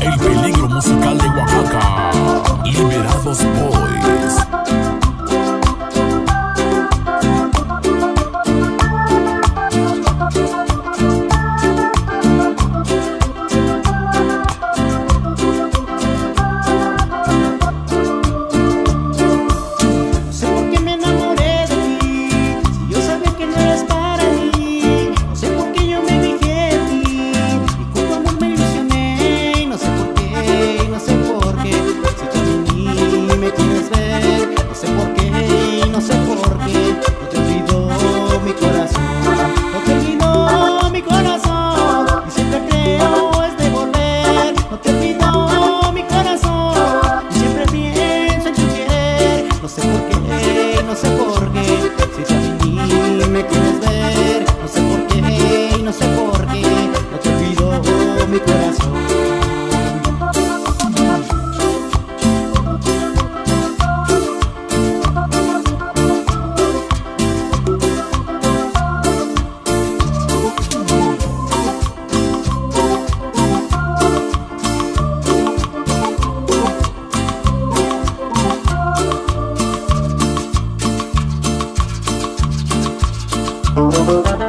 El peligro musical de Oaxaca. Liberados Boy. Música